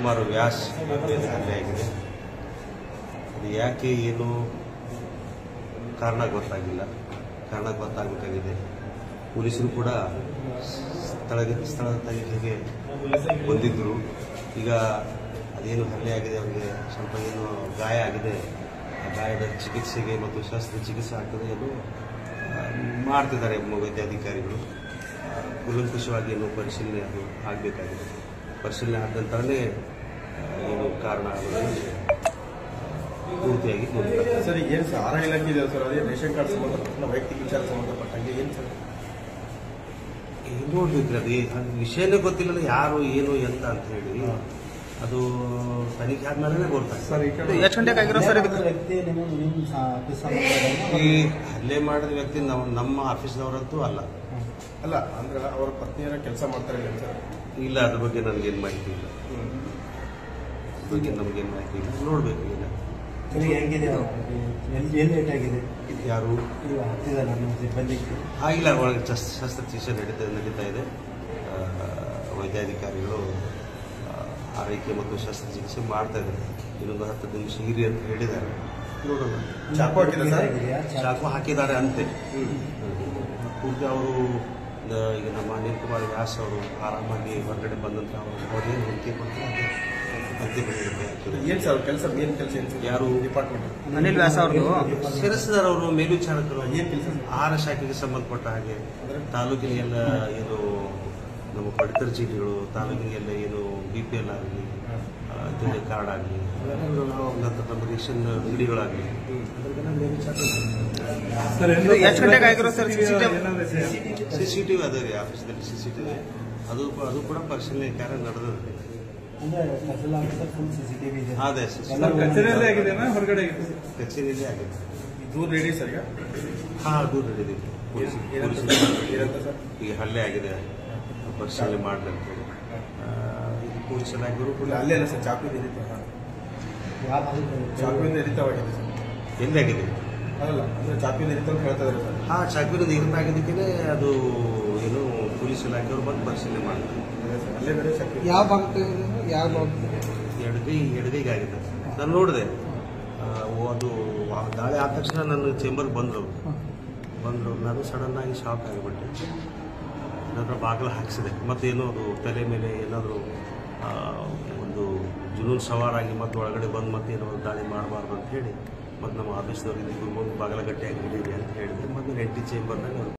ಕುಮಾರ್ ವ್ಯಾಸ್ ಆಗಿದೆ. ಅದು ಯಾಕೆ ಏನು ಕಾರಣ ಗೊತ್ತಾಗಿಲ್ಲ. ಕಾರಣ ಗೊತ್ತಾಗಬೇಕಾಗಿದೆ. ಪೊಲೀಸರು ಕೂಡ ಸ್ಥಳ ಸ್ಥಳದ ತನಿಖೆಗೆ ಬಂದಿದ್ದರು ಈಗ ಅದೇನು ಹಲ್ಲೆ ಆಗಿದೆ ಅವರಿಗೆ ಸ್ವಲ್ಪ ಏನು ಗಾಯ ಆಗಿದೆ ಆ ಗಾಯದ ಚಿಕಿತ್ಸೆಗೆ ಮತ್ತು ಶಸ್ತ್ರಚಿಕಿತ್ಸೆ ಆಗ್ತದೆ ಅದು ಆ, ಮಾಡ್ತಿದ್ದಾರೆ ವೈದ್ಯಾಧಿಕಾರಿಗಳು ಕುಲಂಕುಷವಾಗಿ ಏನು ಪರಿಶೀಲನೆ ಆಗಬೇಕಾಗಿದೆ. ಪರಿಶೀಲನೆ ಆದಂತಾನೇ ಏನು ಕಾರಣ ಅನ್ನೋದನ್ನು ಪೂರ್ತಿಯಾಗಿ ಸರ್ ಏನು ಸರ್ ಆರ ಇಲಾಖೆ ಇದೆ ಸರ್? ಅದೇ ರೇಷನ್ ಕಾರ್ಡ್ ಸಂಬಂಧಪಟ್ಟ ವೈಯಕ್ತಿಕ ವಿಚಾರ ಸಂಬಂಧಪಟ್ಟಂಗೆ ಏನು ಸರ್? ನೋಡ್ಬೇಕ್ರಿ ಅದು? ವಿಷಯನೇ ಗೊತ್ತಿಲ್ಲ ಯಾರು ಏನು ಎಂತ ಅಂತ ಹೇಳಿ. ಅದು ತನಿಖೆ ಆದ್ಮೇಲೆ ಗೊತ್ತಾಗ್ತದೆ ಸರ್ ಈ ಕಡೆ ಎಷ್ಟು ಗಂಟೆಗೆ ಆಗಿರೋ ಸರ್ ಇದಕ್ಕೆ? ವ್ಯಕ್ತಿ ಈ ಹಲ್ಲೆ ಮಾಡಿದ ವ್ಯಕ್ತಿ ನಾವು ನಮ್ಮ ಆಫೀಸ್ದವರಂತೂ ಅಲ್ಲ. ಅಲ್ಲ ಅಂದ್ರೆ ಅವರ ಪತ್ನಿಯರ ಕೆಲಸ ಮಾಡ್ತಾರೆ ಇಲ್ಲ ಸರ್ ಇಲ್ಲ ಅದ್ರ ಬಗ್ಗೆ ನನಗೇನು ಮಾಹಿತಿ ಇಲ್ಲ. ಬಗ್ಗೆ ನಮಗೇನು ಮಾಹಿತಿ ಇಲ್ಲ. ನೋಡ್ಬೇಕು ಈಗ. ಸರಿ ಹೆಂಗಿದೆ? ಎಲ್ಲಿ ಎಲ್ಲಿ ಲೇಟ್ ಆಗಿದೆ? ಯಾರು? ಹತ್ತಿದಲ್ಲ ನಮ್ಮ ಸಿಬ್ಬಂದಿಗೆ ಆಗಿಲ್ಲ ಒಳಗೆ ಶಸ್ ಶಸ್ತ್ರಚಿಕಿತ್ಸೆ ನಡೀತಾ ನಡೀತಾ ಇದೆ. ಆ, ವೈದ್ಯಾಧಿಕಾರಿಗಳು ಆರೈಕೆ ಮತ್ತು ಶಸ್ತ್ರಚಿಕಿತ್ಸೆ ಮಾಡ್ತಾ ಇದ್ದಾರೆ. ಇನ್ನೊಂದು ಹತ್ತು ನಿಮಿಷ ಹಿರಿ ಅಂತ ಹೇಳಿದ್ದಾರೆ. ನೋಡೋಣ. ಚಾಕು ಹಾಕಿದ್ದಾರೆ ಚಾಕು. ಹಾಕಿದ್ದಾರೆ ಅಂತೆ. ಪೂರ್ತಿ ಅವರು ಈಗ ನಮ್ಮ ಅನಿಲ್ ಕುಮಾರ್ ವ್ಯಾಸ್ ಅವರು ಆರಾಮಾಗಿ ಹೊರಗಡೆ ಬಂದಂತ ಅವರು ಅವ್ರೇನು ಹೇಳಿಕೆ ಕೊಡ್ತಾರೆ ಅಂತ್ಯ ಸರ್ ಕೆಲಸ ಏನು ಕೆಲಸ ಏನು ಯಾರು? ಡಿಪಾರ್ಟ್ಮೆಂಟ್ ಅನಿಲ್ ವ್ಯಾಸ ಅವರು ಸೇರಿಸಿದಾರೆ ಅವರು ಮೇಲ್ವಿಚಾರಕರು. ಏನು ಕೆಲಸ ಆಹಾರ ಶಾಖೆಗೆ ಸಂಬಂಧಪಟ್ಟ ಹಾಗೆ ತಾಲೂಕಿನ ಎಲ್ಲ ಏನು ನಮ್ಮ ಪಡಿತರ ಚೀಟಿಗಳು ತಾಲೂಕಿನ ಎಲ್ಲ ಏನು ಬಿ ಪಿ ಎಲ್ ಆಗಲಿ ಜೊತೆ ಕಾರ್ಡ್ ಆಗಲಿ ನಮ್ಮ ರೇಷನ್ ಅಂಗಡಿಗಳಾಗಲಿ. ಸಿ ಸಿ ಟಿ ವಿ ಅದ ರೀ ಆಫೀಸ್ದಲ್ಲಿ ಸಿ ಸಿ ಟಿ ವಿ ಅದು ಅದು ಕೂಡ ಪರಿಶೀಲನೆ ಕಾರ್ಯ ನಡೆದಿದೆ ಅಂದ್ರೆ tehsil officer full C C TV ಅದೇ ಕಚೇರಿಯಲ್ಲೇ ಆಗಿದೆ ದೂರ ರೆಡಿ ಸರ್ ಈಗ? ಹಾ ದೂರ ಸರ್? ಈಗ ಹಲ್ಲೆ ಆಗಿದೆ. ಪರಿಶೀಲನೆ ಮಾಡಬೇಕು ಕೂಡ ಕೂಡ ಇಲ್ಲ ಅಲ್ಲೇ ಅಲ್ಲ ಸರ್ ಚಾಕುವಿಂದ ಎರಿತ ಯಾವ ಭಾಗದಲ್ಲಿ? ಚಾಕುವಿಂದ ಎರಿತವಾಗಿದೆ ಸರ್. ಎಲ್ಲಿ ಆಗಿದೆ ಅಲ್ಲ ಅಂದರೆ ಚಾಕುವಿಂದ ಎರಿತ ಅಂತ ಹೇಳ್ತಾ ಇದ್ದಾರೆ ಸರ್. ಹಾ ಅದು ಏನು ಪೊಲೀಸ್ ಇಲಾಖೆಯವರು ಬಂದು ಪರಿಶೀಲನೆ ಮಾಡ್ತಾರೆ. ಅಲ್ಲೇ ಬೇರೆ ಚಾಕು. ಯಾವ ಭಾಗಕ್ಕೆ ಯಾವ ಭಾಗಕ್ಕೆ ಎಡಗೈ ಎಡಗೈಗೆ ಆಗಿದೆ ನಾನು ನೋಡಿದೆ. ಅದು ಆ ದಾಳಿ ಆದ ತಕ್ಷಣ ನನ್ನ ಚೇಂಬರ್ಗೆ ಬಂದರು. ಬಂದರು ನಾನು ಸಡನ್ ಆಗಿ ಶಾಕ್ ಆಗಿಬಿಟ್ಟೆ. ನಂತರ ಬಾಗಿಲು ಹಾಕಿಸಿದೆ. ಮತ್ತೇನೋ ಅದು ತಲೆ ಮೇಲೆ ಏನಾದರೂ ಒಂದು ಜುನೂನ್ ಸವಾರಾಗಿ ಮತ್ತೆ ಒಳಗಡೆ ಬಂದು ಮತ್ತೆ ಏನೋ ದಾಳಿ ಮಾಡಬಾರ್ದು ಅಂತ ಹೇಳಿ ಮತ್ತು ನಮ್ಮ ಆಫೀಸ್ದವ್ರಿಗೆ ಬಂದು ಬಾಗಿಲ ಗಟ್ಟಿಯಾಗಿ ಹಿಡೀರಿ ಅಂತ ಹೇಳಿದ್ರೆ. ಮತ್ತೆ ಎಂಟಿ ಚೇಂಬರ್ನಾಗ